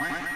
Quack.